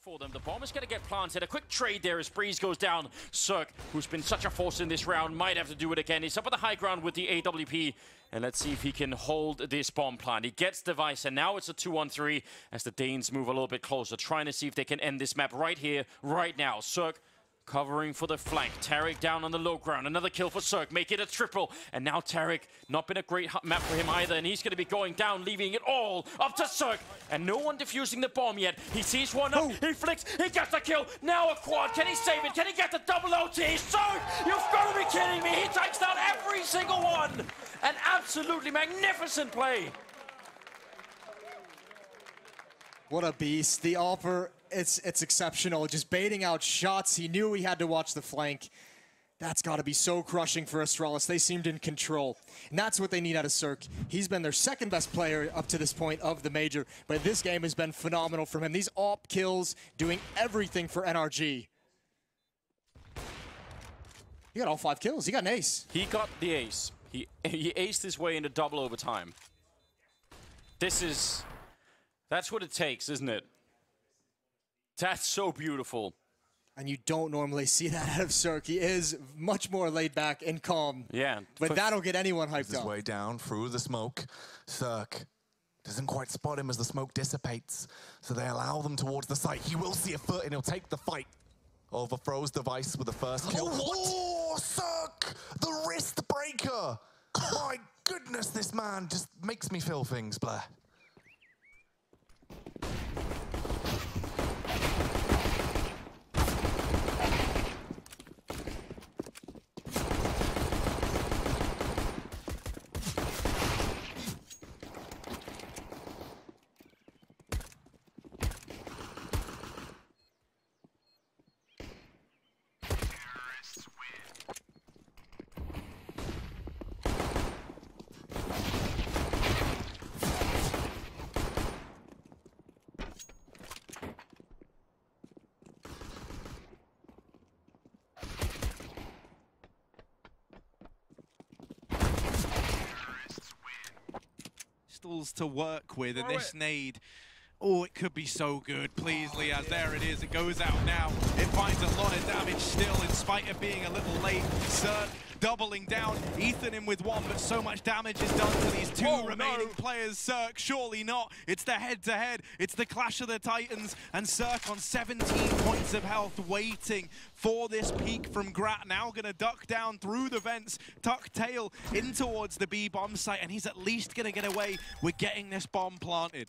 for them. The bomb is going to get planted. A quick trade there as Brehze goes down. CeRq, who's been such a force in this round, might have to do it again. He's up on the high ground with the AWP. And let's see if he can hold this bomb plant. He gets the Device, and now it's a 2-1-3 as the Danes move a little bit closer, trying to see if they can end this map right here, right now. CeRq Covering for the flank. Tarik down on the low ground. Another kill for CeRq. Make it a triple. And now Tarik, not been a great map for him either. And he's going to be going down, leaving it all up to CeRq. And no one defusing the bomb yet. He sees one up. He flicks. He gets the kill. Now a quad. Can he save it? Can he get the double OT? CeRq, you've got to be kidding me. He takes down every single one. An absolutely magnificent play. What a beast. The offer, it's, it's exceptional. Just baiting out shots. He knew he had to watch the flank. That's got to be so crushing for Astralis. They seemed in control. And that's what they need out of CeRq. He's been their second best player up to this point of the major, but this game has been phenomenal from him. These AWP kills, doing everything for NRG. He got all five kills. He got an ace. He got the ace. He, he aced his way into double overtime. This is that's what it takes, isn't it? That's so beautiful. And you don't normally see that out of CeRq. He is much more laid back and calm. Yeah. But that'll get anyone hyped his up. way down through the smoke. CeRq doesn't quite spot him as the smoke dissipates, so they allow them towards the site. He will see a foot and he'll take the fight. Overthrows device with the first kill. Oh, CeRq! The wrist breaker! My goodness, this man just makes me feel things, Blair. Pistols to work with, and this nade Oh, it could be so good. Please, oh, Liaz. There it is. It goes out now. It finds a lot of damage still, in spite of being a little late. CeRq doubling down. Ethan in with one, but so much damage is done to these two oh, remaining no. players. CeRq, surely not. It's the head-to-head. -head. It's the clash of the titans. And CeRq on 17 points of health, waiting for this peak from Grat. Now going to duck down through the vents, tuck tail in towards the B-bomb site, and he's at least going to get away with getting this bomb planted.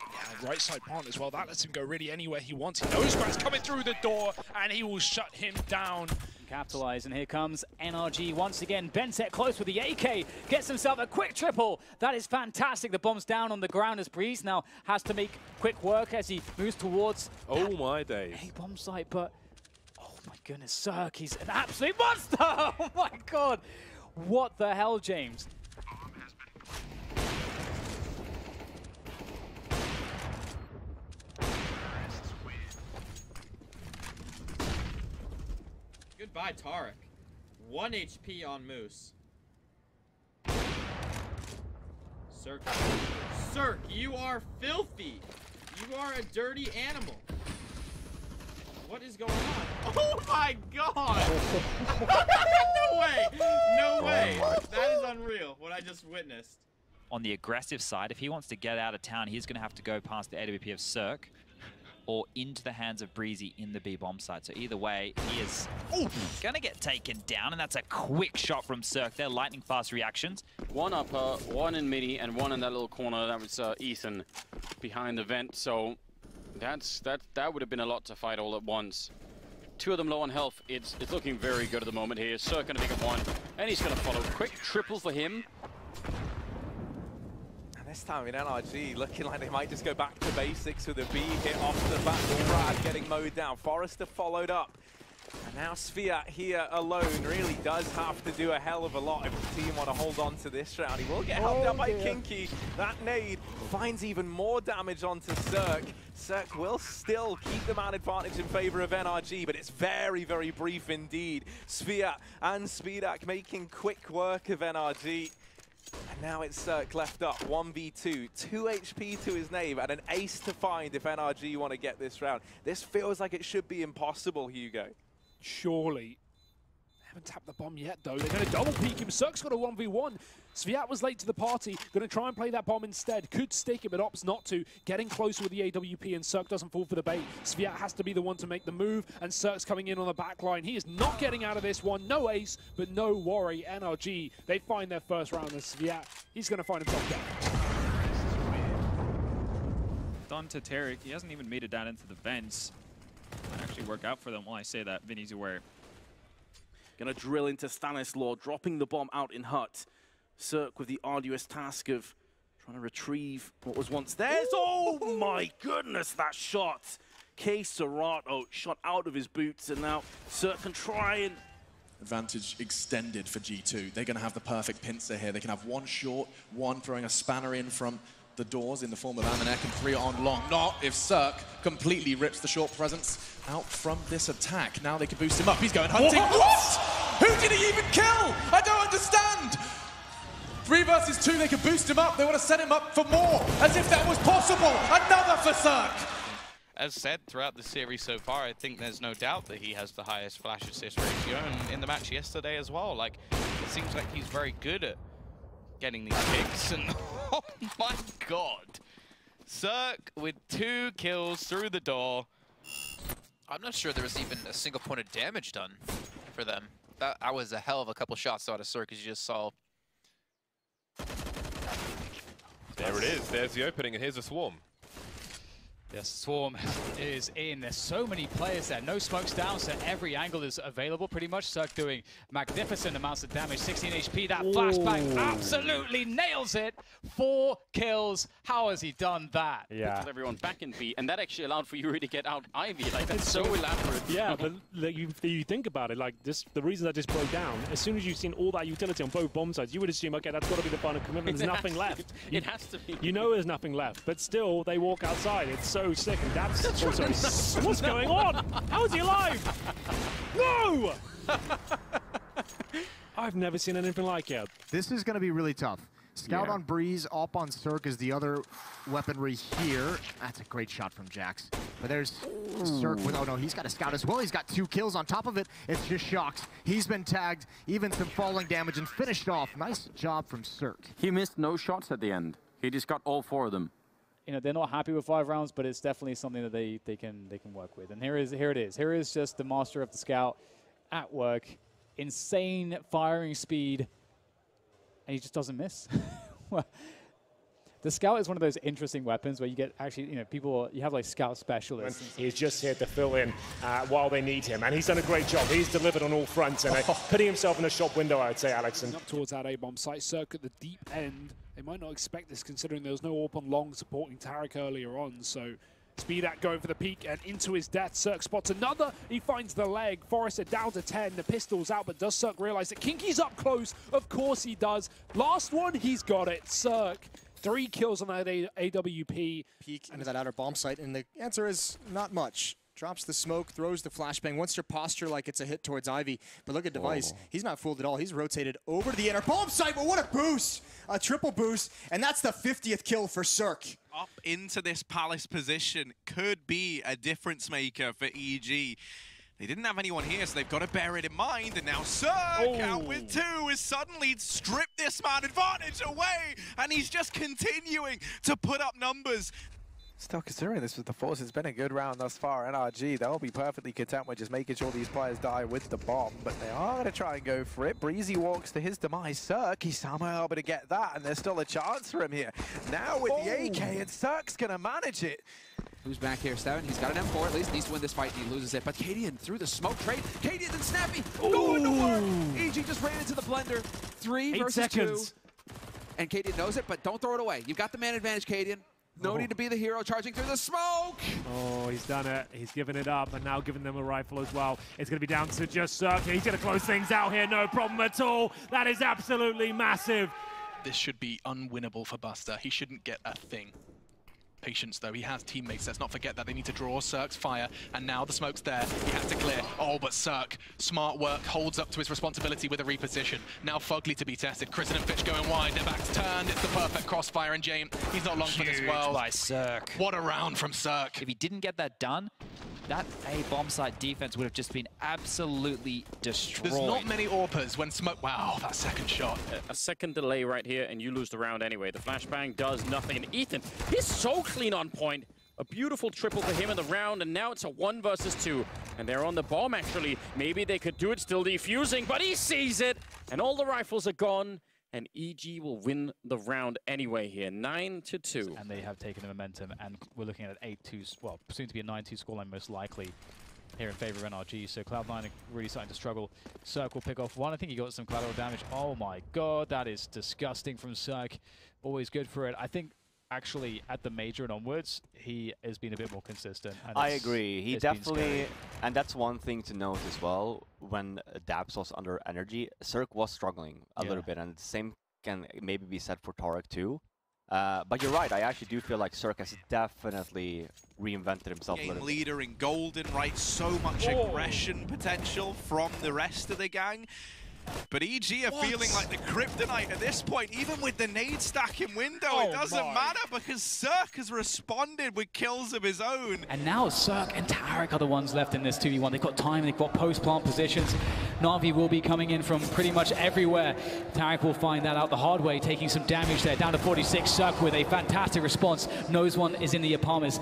Yeah, right side plant as well. That lets him go really anywhere he wants. He knows Grat's coming through the door, and he will shut him down. Capitalize, and here comes NRG once again. Benset close with the AK, gets himself a quick triple. That is fantastic. The bomb's down on the ground as Brehze now has to make quick work as he moves towards Oh my days. A bomb site, but oh my goodness, CeRq, he's an absolute monster! Oh my god! What the hell, James? Goodbye, Tarik. 1 HP on Moose. CeRq. CeRq, you are filthy. You are a dirty animal. What is going on? Oh my god! no way! No way! That is unreal, what I just witnessed. On the aggressive side, if he wants to get out of town, he's going to have to go past the AWP of CeRq or into the hands of Breezy in the B-bomb side. So either way, he is going to get taken down, and that's a quick shot from CeRq. They're lightning fast reactions. One upper, one in midi, and one in that little corner. That was uh, Ethan behind the vent. So that's that that would have been a lot to fight all at once. Two of them low on health. It's it's looking very good at the moment here. CeRq going to pick up one, and he's going to follow. Quick triple for him. This time in NRG, looking like they might just go back to basics with a B hit off the back. Brad getting mowed down. Forrester followed up. And now Sviat here alone really does have to do a hell of a lot if the team want to hold on to this round. He will get helped oh, out by dear. Kinky. That nade finds even more damage onto CeRq. CeRq will still keep the man advantage in favor of NRG, but it's very, very brief indeed. Sviat and Speedak making quick work of NRG. And now it's CeRq left up, 1v2, 2 HP to his name, and an ace to find if NRG want to get this round. This feels like it should be impossible, Hugo. Surely. They haven't tapped the bomb yet, though. They're going to double peek him. CeRq's got a 1v1. Sviat was late to the party. Going to try and play that bomb instead. Could stick it, but opts not to. Getting closer with the AWP, and CeRq doesn't fall for the bait. Sviat has to be the one to make the move, and CeRq's coming in on the back line. He is not getting out of this one. No ace, but no worry. NRG, they find their first round, and Sviat, he's going to find himself dead. Done to Tarik. He hasn't even made it down into the vents. Might actually work out for them while I say that. Vinny's aware. Gonna drill into Stanislaw, dropping the bomb out in Hut. CeRq with the arduous task of trying to retrieve what was once theirs. Oh my goodness, that shot! K. Serato shot out of his boots, and now CeRq can try and advantage extended for G2. They're going to have the perfect pincer here. They can have one short, one throwing a spanner in from the doors in the form of Amanek, and three on long. Not if CeRq completely rips the short presence out from this attack. Now they can boost him up. He's going hunting. What? what? Who did he even kill? I don't understand. Three versus two, they can boost him up. They want to set him up for more, as if that was possible. Another for CeRq as said throughout the series so far, I think there's no doubt that he has the highest flash assist ratio. And in the match yesterday as well, like it seems like he's very good at getting these picks. And oh my god, CeRq with two kills through the door. I'm not sure there was even a single point of damage done for them. That, that was a hell of a couple shots out of CeRq, as you just saw. There it is. There's the opening, and here's a swarm. Yes, Swarm is in. There's so many players there. No smokes down, so every angle is available pretty much. CeRq doing magnificent amounts of damage. 16 HP. That flashbang absolutely nails it. Four kills. How has he done that? Yeah. With everyone back in B, and that actually allowed for Yuri to get out Ivy. Like, that's so elaborate. Yeah, but like, you, you think about it, like, this, the reason that just broke down, as soon as you've seen all that utility on both bomb sides, you would assume, okay, that's got to be the final commitment. There's nothing left. You, it has to be. You know there's nothing left, but still, they walk outside. It's so so sick, and that's, that's also what's going on? How is he alive? No! I've never seen anything like it. This is going to be really tough. Scout Yeah. on Brehze, op on CeRq is the other weaponry here. That's a great shot from Jax. But there's CeRq with, oh no, he's got a scout as well. He's got two kills on top of it. It's just Shocks. He's been tagged, even some falling damage and finished off. Nice job from CeRq. He missed no shots at the end. He just got all four of them. You know they're not happy with five rounds, but it's definitely something that they they can they can work with. And here is here it is. Here is just the master of the scout at work, insane firing speed, and he just doesn't miss. The scout is one of those interesting weapons where you get actually you know people you have like scout specialists. He's just here to fill in uh, while they need him, and he's done a great job. He's delivered on all fronts, and uh, putting himself in a shop window, I'd say, Alex. And Up towards that A-bomb site, CeRq at the deep end. They might not expect this considering there was no AWP on long supporting Tarik earlier on, so Speedat going for the peak and into his death. CeRq spots another. He finds the leg. Forrester down to 10. The pistol's out, but does CeRq realize that Kinky's up close? Of course he does. Last one, he's got it. CeRq. Three kills on that AWP. Peak into that outer bomb site, and the answer is not much. Drops the smoke, throws the flashbang, wants to posture like it's a hit towards Ivy. But look at Device. He's not fooled at all. He's rotated over to the inner bomb site, but what a boost! A triple boost, and that's the 50th kill for CeRq. Up into this Palace position could be a difference maker for EG. They didn't have anyone here, so they've got to bear it in mind. And now CeRq oh. out with two has suddenly stripped this man advantage away, and he's just continuing to put up numbers. Still considering this was the force, it's been a good round thus far. NRG, they'll be perfectly content with just making sure these players die with the bomb, but they are going to try and go for it. Breezy walks to his demise. CeRq, he's somehow able to get that, and there's still a chance for him here. Now with the AK, oh. and CeRq's going to manage it. Who's back here? Seven. he's got an M4 at least, needs to win this fight and he loses it. But Cadian through the smoke trade. Cadian and Snappy going to work. EG just ran into the blender. Three Eight versus seconds. two. And Cadian knows it, but don't throw it away. You've got the man advantage, Cadian. No Oh. need to be the hero charging through the smoke. Oh, he's done it. He's given it up and now giving them a rifle as well. It's going to be down to just CeRq. He's going to close things out here. No problem at all. That is absolutely massive. This should be unwinnable for Buster. He shouldn't get a thing. Patience, though. He has teammates. Let's not forget that. They need to draw CeRq's fire, and now the smoke's there. He has to clear. Oh, but CeRq, smart work, holds up to his responsibility with a reposition. Now Fugly to be tested. Kristen and Fitch going wide. Their backs turned. It's the perfect crossfire, and James, he's not long for this world. by CeRq. What a round from CeRq. If he didn't get that done, that A bomb site defense would have just been absolutely destroyed. There's not many AWPers when smoke... Wow, that second shot. A second delay right here, and you lose the round anyway. The flashbang does nothing. And Ethan, he's so clean on point. A beautiful triple for him in the round, and now it's a one versus two. And they're on the bomb, actually. Maybe they could do it, still defusing, but he sees it, and all the rifles are gone. And EG will win the round anyway here, 9 to 2. And they have taken the momentum, and we're looking at an 8-2, well, soon to be a 9-2 scoreline most likely here in favor of NRG. So Cloud9 are really starting to struggle. Will pick off one. I think he got some collateral damage. Oh my god, that is disgusting from CeRq. Always good for it. I think actually at the major and onwards, he has been a bit more consistent. and I agree. He definitely, and that's one thing to note as well. When daps was under energy, CeRq was struggling a Yeah. little bit, and the same can maybe be said for Tarik too. Uh, but you're right. I actually do feel like CeRq has definitely reinvented himself a Game little bit. leader in Golden, right? So much Oh. aggression potential from the rest of the gang. But EG are What? feeling like the kryptonite at this point, even with the nade stack in window. Oh it doesn't my. matter because CeRq has responded with kills of his own. And now CeRq and Tarik are the ones left in this 2v1. They've got time, they've got post-plant positions. Na'Vi will be coming in from pretty much everywhere. Tarik will find that out the hard way, taking some damage there. Down to 46, CeRq with a fantastic response. Knows one is in the Apartments.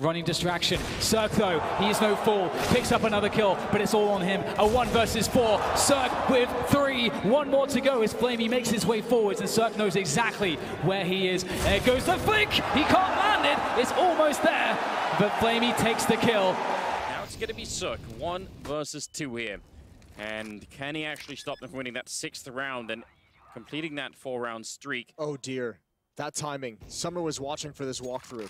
Running distraction. CeRq, though, he is no fool. Picks up another kill, but it's all on him. A one versus four. CeRq with three. One more to go as flamie makes his way forwards, and CeRq knows exactly where he is. There goes the flick. He can't land it. It's almost there, but flamie takes the kill. Now it's going to be Sook, one versus two here. And can he actually stop them from winning that sixth round and completing that four-round streak? Oh dear. That timing. Summer was watching for this walkthrough.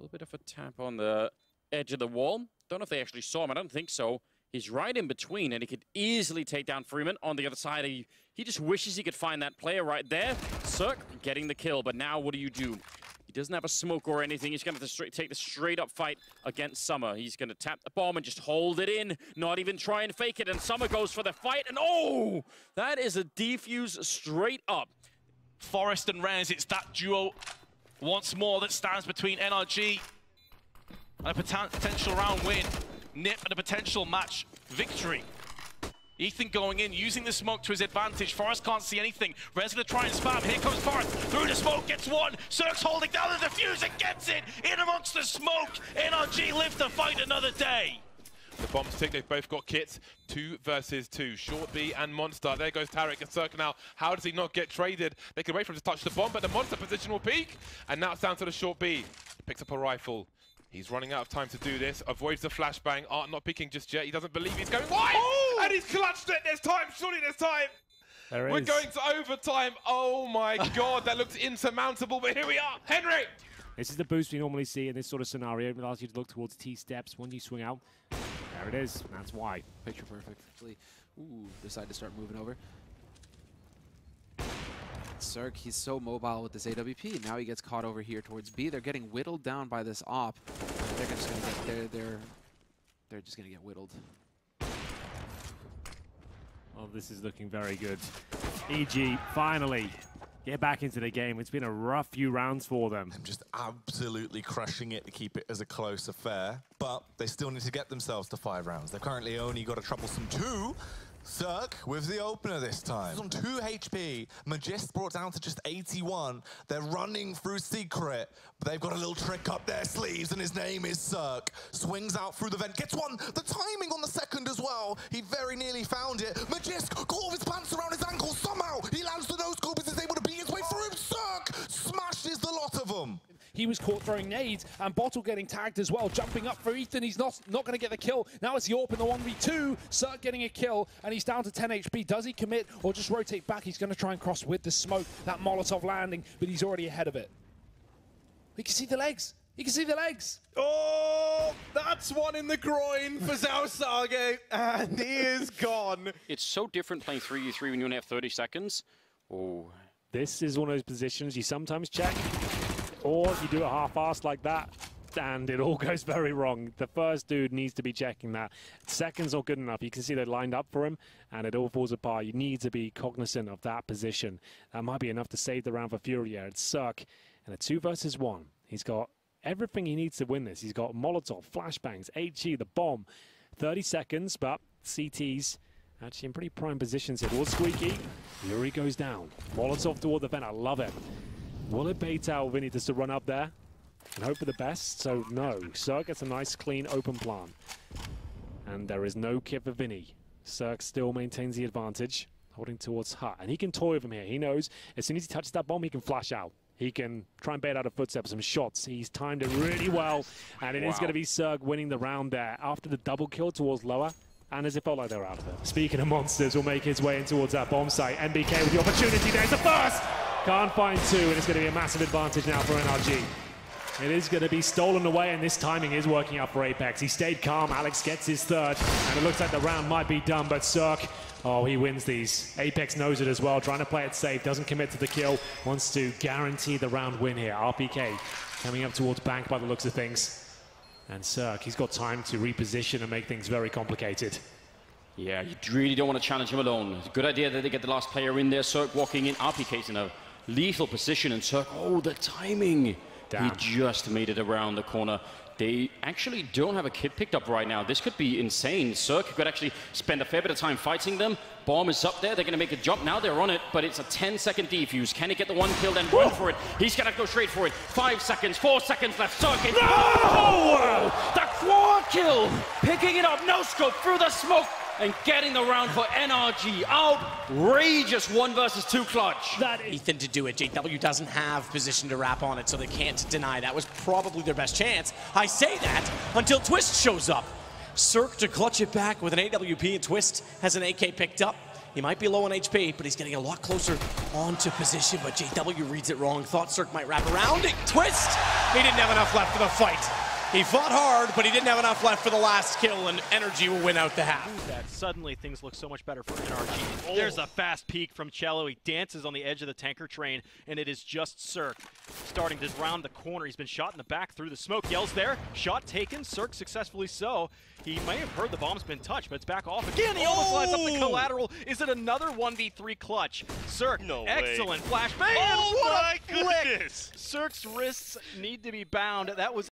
Little bit of a tap on the edge of the wall. Don't know if they actually saw him. I don't think so. He's right in between, and he could easily take down Freeman on the other side. He, he just wishes he could find that player right there. CeRq getting the kill, but now what do you do? He doesn't have a smoke or anything. He's going to take the straight-up fight against Summer. He's going to tap the bomb and just hold it in, not even try and fake it. And Summer goes for the fight, and oh, that is a defuse straight up. Forrest and Rez, it's that duo once more that stands between NRG and a poten- potential round win. Nip and a potential match victory. Ethan going in, using the smoke to his advantage. Forrest can't see anything. Rez gonna try and spam. Here comes Forrest. Through the smoke, gets one. CeRq's holding down the defuse and gets it. In amongst the smoke. NRG live to fight another day. Bombs tick, they've both got kits. Two versus two. Short B and Monster. There goes Tarik and CeRq now. How does he not get traded? They can wait for him to touch the bomb, but the Monster position will peak. And now it's down to the short B. Picks up a rifle. He's running out of time to do this. Avoids the flashbang. Art not peeking just yet. He doesn't believe he's going wide. Oh! And he's clutched it. There's time. Surely there's time. There We're is. going to overtime. Oh my god, that looks insurmountable, but here we are. Henry! This is the boost we normally see in this sort of scenario. It allows you to look towards T steps when you swing out. There it is. That's why. Picture perfectly. Ooh, decide to start moving over. CeRq, he's so mobile with this AWP. Now he gets caught over here towards B. They're getting whittled down by this op. They're just gonna get they're they're they're just gonna get whittled. Oh, this is looking very good. EG, finally, get back into the game. It's been a rough few rounds for them. I'm Just absolutely crushing it to keep it as a close affair, but they still need to get themselves to five rounds. They've currently only got a troublesome two. CeRq with the opener this time. On 2 HP, Magisk brought down to just 81. They're running through Secret, but they've got a little trick up their sleeves, and his name is CeRq. Swings out through the vent, gets one. The timing on the second as well. He very nearly found it. Magisk caught off his pants around his ankles. Somehow, he lands the nose scoop and is able to beat his way through him. CeRq smashes the lot of them. He was caught throwing nades, and Bottle getting tagged as well, jumping up for Ethan. He's not not going to get the kill. Now it's Yorp in the 1v2. CeRq getting a kill, and he's down to 10 HP. Does he commit or just rotate back? He's going to try and cross with the smoke, that Molotov landing, but he's already ahead of it. He can see the legs. You can see the legs. Oh, that's one in the groin for Zhao Sage, and he is gone. It's so different playing 3v3 when you only have 30 seconds. Oh. This is one of those positions you sometimes check. Or you do it half-assed like that, and it all goes very wrong. The first dude needs to be checking that. Second's not good enough. You can see they're lined up for him, and it all falls apart. You need to be cognizant of that position. That might be enough to save the round for Furia. It's CeRq, and a two versus one. He's got everything he needs to win this. He's got Molotov, flashbangs, HE, the bomb. 30 seconds, but CT's actually in pretty prime positions here. Towards Squeaky, Fury goes down. Molotov toward the vent, I love it. Will it bait out Vinny just to run up there and hope for the best? So no, CeRq gets a nice clean open plan. And there is no kit for Vinny. CeRq still maintains the advantage, holding towards Hut. And he can toy with him here. He knows as soon as he touches that bomb, he can flash out. He can try and bait out a footstep some shots. He's timed it really well, and it is Wow. going to be CeRq winning the round there. After the double kill towards lower, and as it felt like they were out of it. Speaking of monsters, will make his way in towards that bomb site. MBK with the opportunity. There's the first! Can't find two, and it's going to be a massive advantage now for NRG. It is going to be stolen away, and this timing is working out for Apex. He stayed calm. Alex gets his third, and it looks like the round might be done, but CeRq, oh, he wins these. Apex knows it as well, trying to play it safe, doesn't commit to the kill, wants to guarantee the round win here. RPK coming up towards Bank by the looks of things. And CeRq, he's got time to reposition and make things very complicated. Yeah, you really don't want to challenge him alone. It's a good idea that they get the last player in there. CeRq walking in. RPK's in a lethal position, and CeRq, oh, the timing. Damn. He just made it around the corner. They actually don't have a kid picked up right now. This could be insane. CeRq could actually spend a fair bit of time fighting them. Bomb is up there. They're going to make a jump now. They're on it, but it's a 10 second defuse. Can he get the one kill, then run for it? He's going to go straight for it. Five seconds, four seconds left. CeRq. is- Oh! The quad kill! Picking it up, no scope through the smoke and getting the round for NRG. Outrageous one versus two clutch. That is Ethan to do it. JW doesn't have position to wrap on it, so they can't deny that was probably their best chance. I say that until Twist shows up. CeRq to clutch it back with an AWP, and Twist has an AK picked up. He might be low on HP, but he's getting a lot closer onto position. But JW reads it wrong. Thought CeRq might wrap around it. Twist! He didn't have enough left for the fight. He fought hard, but he didn't have enough left for the last kill, and Energy will win out the half. that suddenly things look so much better for NRG. Oh. There's a fast peek from Cello. He dances on the edge of the tanker train, and it is just CeRq starting to round the corner. He's been shot in the back through the smoke. Yells there. Shot taken. CeRq successfully so. He may have heard the bomb's been touched, but it's back off again. He almost lines up the Oh! collateral. Is it another 1v3 clutch? CeRq, No way. excellent flashbang. Oh my flick! goodness. CeRq's wrists need to be bound. That was